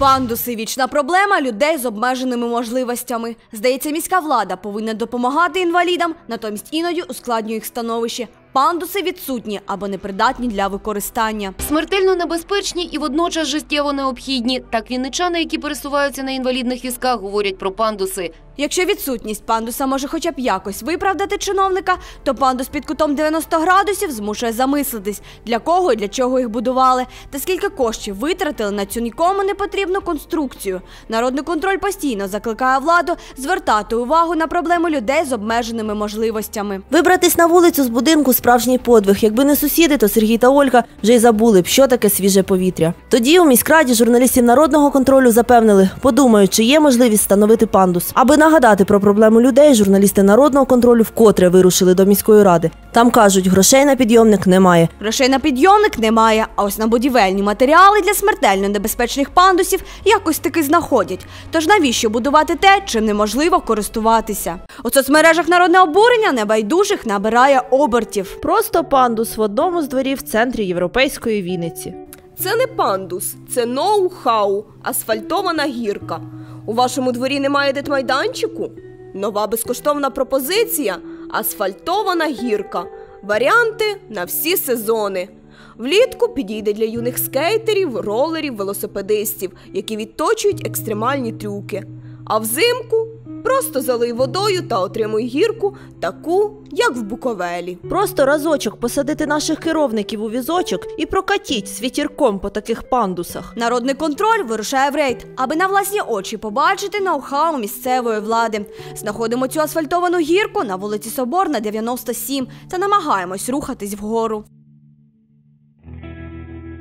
Пандуси вічна проблема людей з обмеженими можливостями. Здається, міська влада повинна допомагати інвалідам, натомість іноді ускладнює їх становище. Пандуси відсутні або непридатні для використання. Смертельно небезпечні і водночас життєво необхідні. Так вінничани, які пересуваються на інвалідних візках, говорять про пандуси. Якщо відсутність пандуса може хоча б якось виправдати чиновника, то пандус під кутом 90 градусів змушує замислитись, для кого і для чого їх будували, та скільки коштів витратили на цю нікому не потрібну конструкцію. Народний контроль постійно закликає владу звертати увагу на проблеми людей з обмеженими можливостями. Вибратись на вулицю з будинку справжній подвиг. Якби не сусіди, то Сергій та Ольга вже й забули б, що таке свіже повітря. Тоді у міськраді журналістів народного контролю запевнили, подумають, чи є можливість встановити пандус. Аби нагадати про проблему людей, журналісти народного контролю вкотре вирушили до міської ради. Там кажуть, грошей на підйомник немає. Грошей на підйомник немає, а ось на будівельні матеріали для смертельно небезпечних пандусів якось таки знаходять. Тож навіщо будувати те, чим неможливо користуватися? У соцмережах народне обурення небайдужих набирає обертів. Просто пандус в одному з дворів в центрі європейської Вінниці. Це не пандус, це ноу-хау, асфальтована гірка. У вашому дворі немає дитмайданчику? Нова безкоштовна пропозиція асфальтована гірка. Варіанти на всі сезони. Влітку підійде для юних скейтерів, ролерів, велосипедистів, які відточують екстремальні трюки. А взимку просто залий водою та отримуй гірку, таку, як в Буковелі. Просто разочок посадити наших керовників у візочок і прокатіть світірком по таких пандусах. Народний контроль вирушає в рейд, аби на власні очі побачити ноу-хау місцевої влади. Знаходимо цю асфальтовану гірку на вулиці Соборна, 97 та намагаємось рухатись вгору.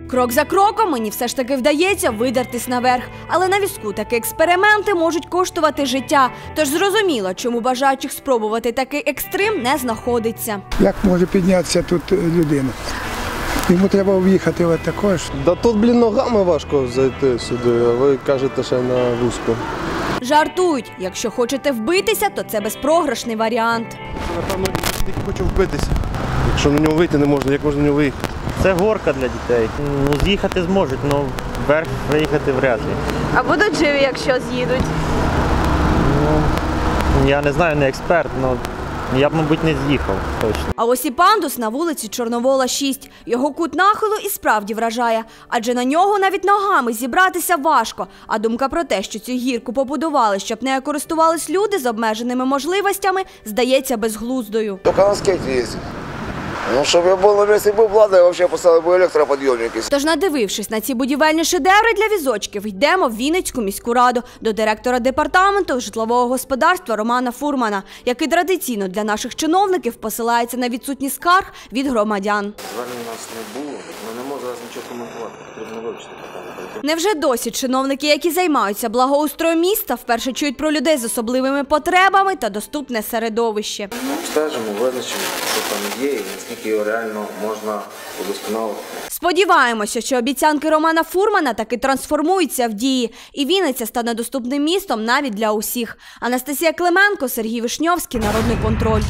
Крок за кроком мені все ж таки вдається видертись наверх, але на візку такі експерименти можуть коштувати життя. Тож зрозуміло, чому бажаючих спробувати такий екстрим не знаходиться. Як може піднятися тут е, людина? Йому треба в'їхати от також. Да тут, блін, ногами важко зайти сюди, а ви кажете, ще на вузьку. Жартують, якщо хочете вбитися, то це безпрограшний варіант. Напевно, тільки хочу вбитися. Якщо на нього вийти не можна, як можна на нього виїхати? Це горка для дітей. Ну, з'їхати зможуть, але вверх виїхати вряд ли. А будуть живі, якщо з'їдуть? Я не знаю, не експерт, але я б, мабуть, не з'їхав точно. А ось і пандус на вулиці Чорновола 6. Його кут нахилу і справді вражає, адже на нього навіть ногами зібратися важко. А думка про те, що цю гірку побудували, щоб нею користувались люди з обмеженими можливостями, здається безглуздою. Только на скейте ездить. Ну, чтобы я был на месте бы влада, я вообще поставил бы электроподъемники. Тож, надивившись на ці будівельні шедеври для візочків, йдемо в Вінницьку міську раду до директора департаменту житлового господарства Романа Фурмана, який традиційно для наших чиновників посилається на відсутність скарг від громадян. Звернень у нас не було, нічого коментувати. Потрібно вивчити питання. Невже досі чиновники, які займаються благоустроєм міста, вперше чують про людей з особливими потребами та доступне середовище? Обстежимо, визначимо, що там є і наскільки його реально можна удосконалити. Сподіваємося, що обіцянки Романа Фурмана таки трансформуються в дії, і Вінниця стане доступним містом навіть для усіх. Анастасія Клименко, Сергій Вишньовський, Народний контроль.